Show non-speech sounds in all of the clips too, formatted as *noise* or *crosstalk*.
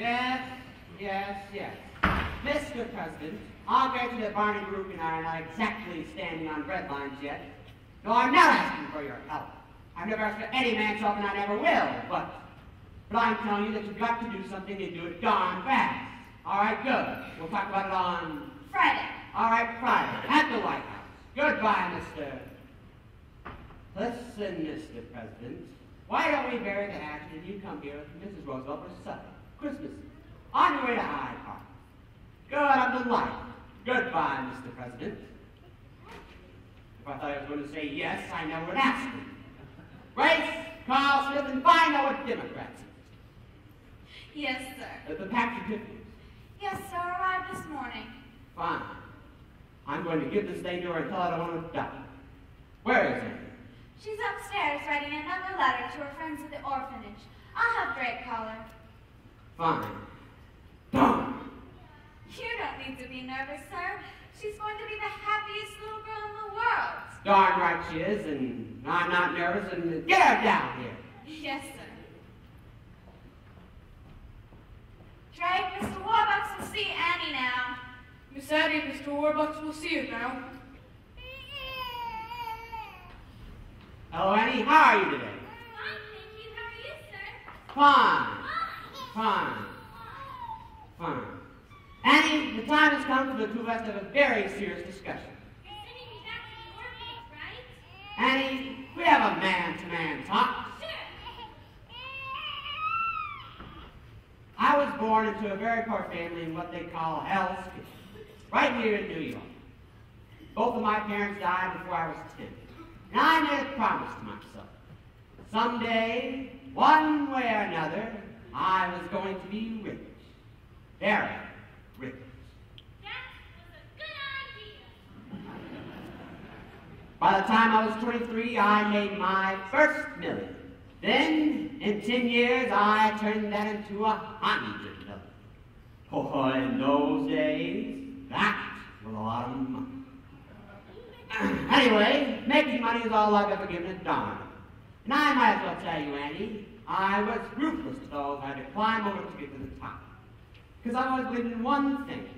Yes, yes, yes. Mr. President, I'll grant you that Barney Baruch and I are not exactly standing on bread lines yet. No, I'm not asking for your help. I've never asked for any man's help and I never will, but, but I'm telling you that you've got to do something and do it darn fast. All right, good. We'll talk about it on Friday. All right, Friday, at the White House. Goodbye, Mr. Listen, Mr. President. Why don't we bury the hatchet and you come here with Mrs. Roosevelt for supper, Christmas, on your way to Hyde Park. Good, I'm delighted. Goodbye, Mr. President. If I thought I was going to say yes, I never would ask you. Grace, Carl Smith, and find out what Democrats. Yes, sir. The, the package certificates. Yes, sir. Arrived this morning. Fine. I'm going to give this thing to her and tell her I don't want to die. Where is it? She's upstairs writing another letter to her friends at the orphanage. I'll have Drake call her. Fine. Darn. You don't need to be nervous, sir. She's going to be the happiest little girl in the world. Darn right she is, and I'm not nervous, and get her down here. Yes, sir. Drake, Mr. Warbucks will see Annie now. Miss Annie, and Mr. Warbucks will see you now. Hello, Annie. How are you today? Fine, thank you. How are you, sir? Fine. Fine. Fine. Annie, the time has come for the two of us to have a very serious discussion. Annie, we have a man-to-man talk. I was born into a very poor family in what they call Hell's Kitchen, right here in New York. Both of my parents died before I was 10. And I made a promise to myself. Someday, one way or another, I was going to be rich. Very rich. That was a good idea. By the time I was 23, I made my first million. Then, in 10 years, I turned that into a hundred million. Oh, in those days, that was a lot of money. *clears throat* anyway, making money is all I've ever given a darn. And I might as well tell you, Annie, I was ruthless to those I had to climb over to get to the top. Because I always believed in one thing.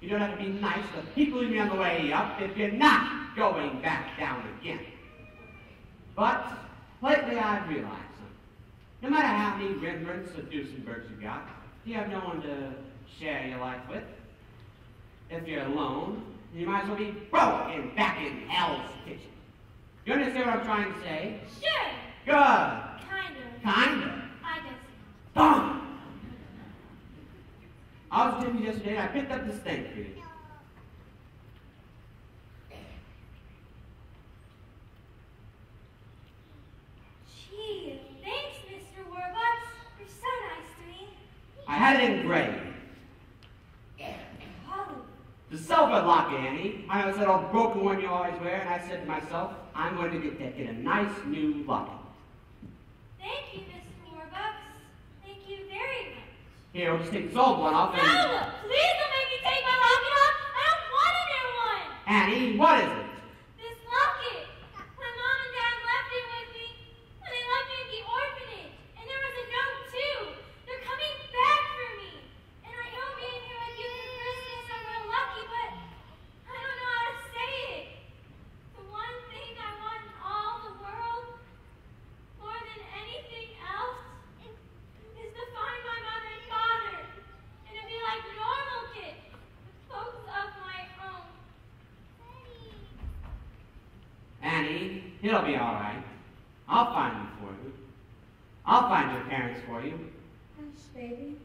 You don't have to be nice to the people leaving on the way up if you're not going back down again. But lately I've realized something. No matter how many Rembrandts or Duesenbergs you got, you have no one to share your life with. If you're alone, you might as well be broke and back in hell's kitchen. You understand what I'm trying to say? Sure. Good. Kind of. Kinda. I guess. Darn. I was in yesterday and I picked up this thing for you. Gee, thanks, Mr. Warbucks. You're so nice to me. I had it engraved. The silver lock, Annie. I know it's that old broken one you always wear, and I said to myself, I'm going to get that get a nice new locket. thank you, Mr. Warbucks. Thank you very much. Here, we'll just take this old one off and... No! Please don't make me take my locket off! I don't want a new one! Annie, what is it? It'll be all right. I'll find them for you. I'll find your parents for you. Thanks, baby.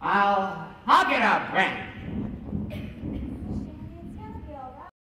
I'll, I'll get up, brand.